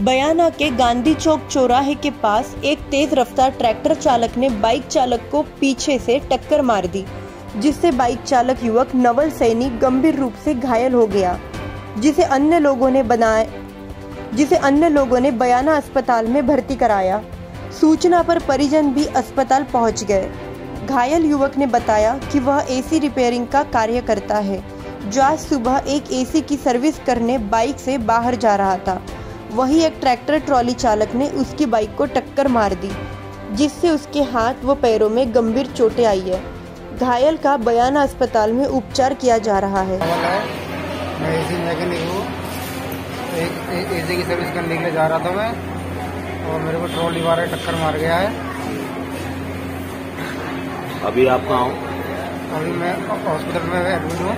बयाना के गांधी चौक चौराहे के पास एक तेज रफ्तार ट्रैक्टर चालक ने बाइक चालक को पीछे से टक्कर मार दी, जिससे बाइक चालक युवक नवल सैनी गंभीर रूप से घायल हो गया, जिसे अन्य लोगों ने बनाए, जिसे अन्य लोगों ने बयाना अस्पताल में भर्ती कराया। सूचना पर परिजन भी अस्पताल पहुँच गए। घायल युवक ने बताया कि वह एसी रिपेयरिंग का कार्य करता है, जो आज सुबह एक एसी की सर्विस करने बाइक से बाहर जा रहा था। वही एक ट्रैक्टर ट्रॉली चालक ने उसकी बाइक को टक्कर मार दी जिससे उसके हाथ व पैरों में गंभीर चोटें आई है। घायल का बयाना अस्पताल में उपचार किया जा रहा है। मैं एसी मैकेनिक हूँ। एक एसी की सर्विस करने के लिए जा रहा था मैं और मेरे को ट्रॉली वाला टक्कर मार गया है। अभी आप कहाँ हो? अभी मैं हॉस्पिटल में एडमिट हूँ।